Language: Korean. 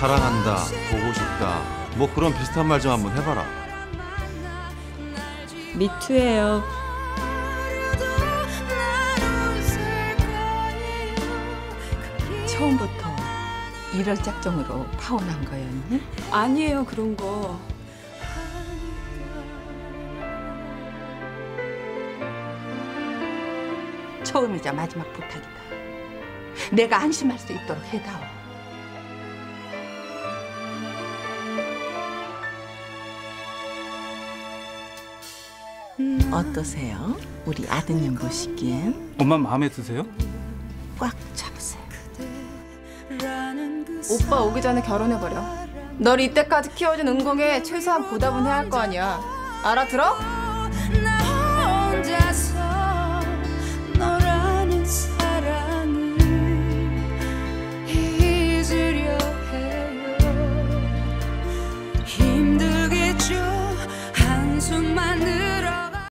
사랑한다, 보고 싶다, 뭐 그런 비슷한 말 좀 한번 해봐라. 미투예요. 처음부터 이럴 작정으로 파혼한 거였니? 아니에요 그런 거. 처음이자 마지막 부탁이다. 내가 안심할 수 있도록 해다오. 어떠세요? 우리 아드님 보시기엔 엄마 마음에 드세요? 꽉 잡으세요. 오빠 오기 전에 결혼해버려. 널 이때까지 키워준 은공에 최소한 보답은 해야 할 거 아니야. 알아들어?